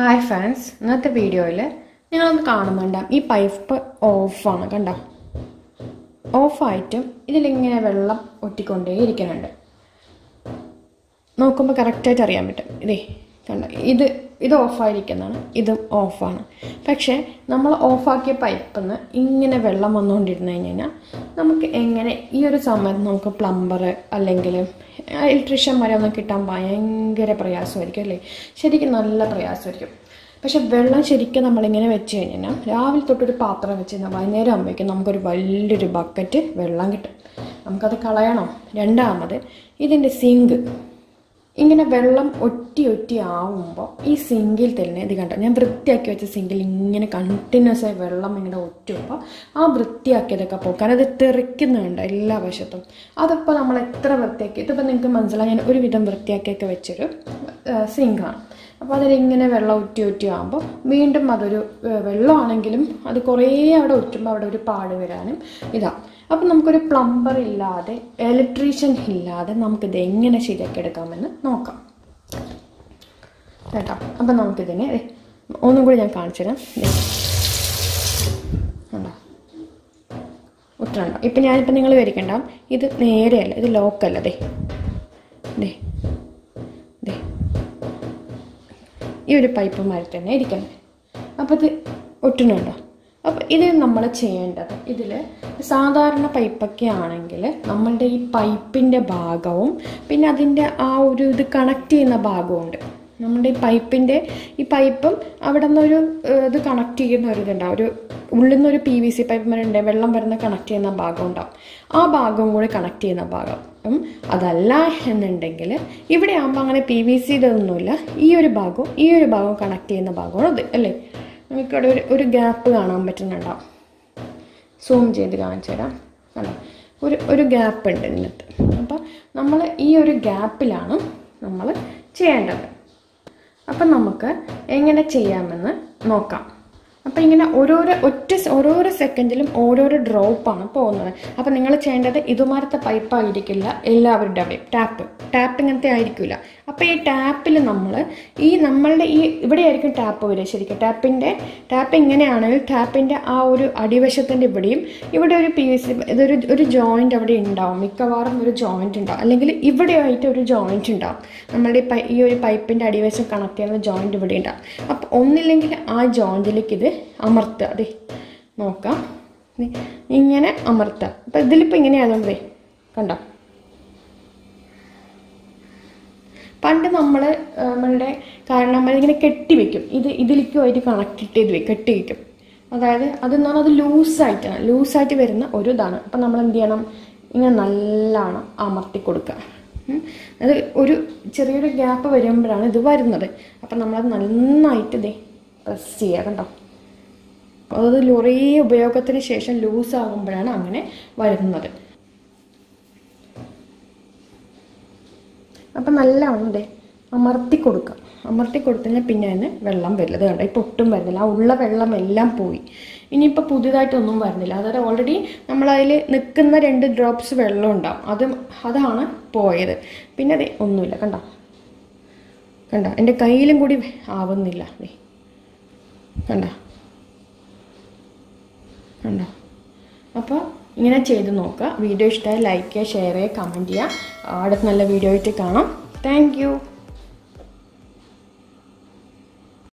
Hi fans ഇന്നത്തെ വീഡിയോയിൽ നിങ്ങളൊന്ന് കാണുന്നുണ്ടാവും ഈ പൈപ്പ് ഓഫാണ് കണ്ടോ? ഓഫായിട്ടും ഇതിലിങ്ങനെ വെള്ളം ഒറ്റിക്കൊണ്ടേ ഇരിക്കുന്നുണ്ട്. നോക്കുമ്പോൾ കറക്റ്റായിട്ട് അറിയാൻ പറ്റും. ഇതേ കണ്ടോ? ഇത് ഇത് ഓഫായിരിക്കുന്നതാണ് ഇതും ഓഫാണ്. പക്ഷേ നമ്മൾ ഓഫാക്കിയ പൈപ്പിൽ നിന്ന് ഇങ്ങനെ വെള്ളം വന്നുകൊണ്ടിരുന്നു കഴിഞ്ഞാൽ നമുക്ക് എങ്ങനെ ഈ ഒരു സമയത്ത് നമുക്ക് പ്ലംബർ അല്ലെങ്കിൽ ഇലക്ട്രീഷ്യന്മാരെ ഒന്നും കിട്ടാൻ ഭയങ്കര പ്രയാസമായിരിക്കും അല്ലേ? ശരിക്കും നല്ല പ്രയാസമായിരിക്കും. പക്ഷെ വെള്ളം ശരിക്കും നമ്മളിങ്ങനെ വെച്ച് കഴിഞ്ഞാൽ രാവിലെ തൊട്ടൊരു പാത്രം വെച്ച് കഴിഞ്ഞാൽ വൈകുന്നേരം ആകുമ്പോഴേക്കും നമുക്കൊരു വലിയൊരു ബക്കറ്റ് വെള്ളം കിട്ടും. നമുക്കത് കളയണം. രണ്ടാമത് ഇതിന്റെ സിങ്ക്. ഇങ്ങനെ വെള്ളം ഒറ്റി ഒറ്റി ആവുമ്പോൾ ഈ സിങ്കിൽ തന്നെ ഇത് കണ്ടോ? ഞാൻ വൃത്തിയാക്കി വെച്ച സിങ്കിൽ ഇങ്ങനെ കണ്ടിന്യൂസ് ആയി വെള്ളം ഇങ്ങനെ ഒറ്റുമ്പോൾ ആ വൃത്തിയാക്കിയതൊക്കെ പോക്കാൻ അത് തെറിക്കുന്നുണ്ട് എല്ലാ വശത്തും. അതിപ്പോൾ നമ്മൾ എത്ര വൃത്തിയാക്കി? ഇതിപ്പോൾ നിങ്ങൾക്ക് മനസ്സിലായി. ഞാൻ ഒരുവിധം വൃത്തിയാക്കിയൊക്കെ വെച്ചൊരു സിങ്കാണ് അപ്പോൾ അതിലിങ്ങനെ വെള്ളം ഒറ്റി ഒറ്റി ആകുമ്പോൾ വീണ്ടും അതൊരു വെള്ളമാണെങ്കിലും അത് കുറേ അവിടെ ഒറ്റുമ്പോൾ അവിടെ ഒരു പാട് വരാനും ഇതാ. അപ്പം നമുക്കൊരു പ്ലംബർ ഇല്ലാതെ ഇലക്ട്രീഷ്യൻ ഇല്ലാതെ നമുക്കിത് എങ്ങനെ ശരിയാക്കി എടുക്കാമെന്ന് നോക്കാം. കേട്ടോ? അപ്പം നമുക്കിതിനെ ഒന്നും കൂടി ഞാൻ കാണിച്ചു തരാം. ഉത്തരണ്ടോ? ഇപ്പം ഞാനിപ്പോൾ നിങ്ങൾ വരിക്കണ്ട ഇത് നേരെയല്ല ഇത് ലോക്കല്ല ദേ. ദേ ദേ. ഈ ഒരു പൈപ്പ് മാറി തന്നെ ഇരിക്കണം അപ്പോൾ ഇത് ഒട്ടുന്നുണ്ടോ അപ്പോൾ ഇത് നമ്മൾ ചെയ്യേണ്ടത് ഇതിൽ സാധാരണ പൈപ്പൊക്കെ ആണെങ്കിൽ നമ്മളുടെ ഈ പൈപ്പിന്റെ ഭാഗവും പിന്നെ അതിന്റെ ആ ഒരു ഇത് കണക്ട് ചെയ്യുന്ന ഭാഗവും ഉണ്ട് നമ്മുടെ ഈ പൈപ്പിന്റെ ഈ പൈപ്പും അവിടെ നിന്നൊരു ഇത് കണക്ട് ചെയ്യുന്ന ഒരു ഇതുണ്ടാവും. ഒരു ഉള്ളിൽ നിന്നൊരു പി വി സി പൈപ്പ് ഉണ്ട് വെള്ളം വരുന്ന കണക്ട് ചെയ്യുന്ന ഭാഗം ഉണ്ടാവും. ആ ഭാഗവും കൂടി കണക്ട് ചെയ്യുന്ന ഭാഗം. അപ്പം അതല്ല എന്നുണ്ടെങ്കിൽ ഇവിടെ ആകുമ്പോൾ അങ്ങനെ പി വി സി ഇതൊന്നുമില്ല. ഈ ഒരു ഭാഗവും ഈ ഒരു ഭാഗവും കണക്ട് ചെയ്യുന്ന ഭാഗമാണ് അത് അല്ലേ? നമുക്കിവിടെ ഒരു ഒരു ഗ്യാപ്പ് കാണാൻ പറ്റുന്നുണ്ടാവും സൂം ചെയ്ത് കാണിച്ചു തരാം. കണ്ടോ ഒരു ഒരു ഗ്യാപ്പ് ഉണ്ട് ഇതിനകത്ത്. അപ്പോൾ നമ്മൾ ഈ ഒരു ഗ്യാപ്പിലാണ് നമ്മൾ ചെയ്യേണ്ടത്. അപ്പം നമുക്ക് എങ്ങനെ ചെയ്യാമെന്ന് നോക്കാം. അപ്പം ഇങ്ങനെ ഓരോരോ ഒറ്റ ഓരോരോ സെക്കൻഡിലും ഓരോരോ ഡ്രോപ്പാണ് പോകുന്നത്. അപ്പം നിങ്ങൾ ചെയ്യേണ്ടത് ഇതുമാരത്തെ പൈപ്പായിരിക്കില്ല എല്ലാവരുടെ അവിടെയും ടാപ്പ് ടാപ്പ് ഇങ്ങനത്തെ ആയിരിക്കില്ല അപ്പോൾ ഈ ടാപ്പിൽ നമ്മൾ ഈ നമ്മളുടെ ഈ ഇവിടെ ആയിരിക്കും ടാപ്പ് വരിക ശരിക്കും. ടാപ്പിന്റെ ടാപ്പ് ഇങ്ങനെയാണെങ്കിൽ ടാപ്പിന്റെ ആ ഒരു അടിവശത്തിന്റെ ഇവിടെയും ഇവിടെ ഒരു പി എസ് ഇതൊരു ഒരു ജോയിന്റ് അവിടെ ഉണ്ടാവും. മിക്കവാറും ഒരു ജോയിന്റ് ഉണ്ടാവും. അല്ലെങ്കിൽ ഇവിടെ ആയിട്ട് ഒരു ജോയിന്റ് ഉണ്ടാവും. നമ്മളുടെ ഈ ഒരു പൈപ്പിന്റെ അടിവശം കണക്ട് ചെയ്യുന്ന ജോയിന്റ് ഇവിടെ ഉണ്ടാവും. അപ്പോൾ ഒന്നില്ലെങ്കിൽ ആ ജോയിന്റിലേക്ക് ഇത് അമർത്തുക. അതെ നോക്കാം. ഇങ്ങനെ അമർത്തുക. അപ്പോൾ ഇതിലിപ്പോൾ ഇങ്ങനെയാണ് ദേ, കണ്ടോ? പണ്ട് നമ്മൾ നമ്മളുടെ കാരണം നമ്മളിങ്ങനെ കെട്ടി വെക്കും. ഇത് ഇതിലേക്കുമായിട്ട് കണക്ട് ചെയ്ത് വെക്കും കെട്ടി വെക്കും. അതായത് അതെന്ന് പറഞ്ഞാൽ അത് ലൂസായിട്ടാണ്. ലൂസായിട്ട് വരുന്ന ഒരു ഇതാണ്. അപ്പം നമ്മൾ എന്ത് ചെയ്യണം? ഇങ്ങനെ നല്ലോണം അമർത്തി കൊടുക്കുക. അത് ഒരു ചെറിയൊരു ഗ്യാപ്പ് വരുമ്പോഴാണ് ഇത് വരുന്നത്. അപ്പം നമ്മളത് നന്നായിട്ട് ഇതേ പ്രസ് ചെയ്യുക കണ്ടോ? അത് കുറേ ഉപയോഗത്തിന് ശേഷം ലൂസാകുമ്പോഴാണ് അങ്ങനെ വരുന്നത്. അപ്പം നല്ലവണ്ണം ദേ അമർത്തി കൊടുക്കുക അമർത്തി കൊടുത്തു കഴിഞ്ഞാൽ പിന്നെ അതിന് വെള്ളം വരില്ല അത് കണ്ടോ? ഇപ്പോൾ ഒട്ടും വരുന്നില്ല. ആ ഉള്ള വെള്ളം എല്ലാം പോയി. ഇനിയിപ്പോൾ പുതിയതായിട്ടൊന്നും വരുന്നില്ല. അതായത് ഓൾറെഡി നമ്മളതിൽ നിൽക്കുന്ന രണ്ട് ഡ്രോപ്സ് വെള്ളം ഉണ്ടാവും. അതും അതാണ് പോയത്. പിന്നെ അതെ ഒന്നുമില്ല. കണ്ട? കണ്ട? എന്റെ കയ്യിലും കൂടി ആവുന്നില്ല. ദേ. കണ്ട? കണ്ടോ? അപ്പോൾ ഇങ്ങനെ ചെയ്ത് നോക്കുക. വീഡിയോ ഇഷ്ടമായി ലൈക്ക് ചെയ്യുക ഷെയർ ചെയ്യുക കമന്റ് ചെയ്യുക. അടുത്ത നല്ല വീഡിയോ ആയിട്ട് കാണാം. താങ്ക്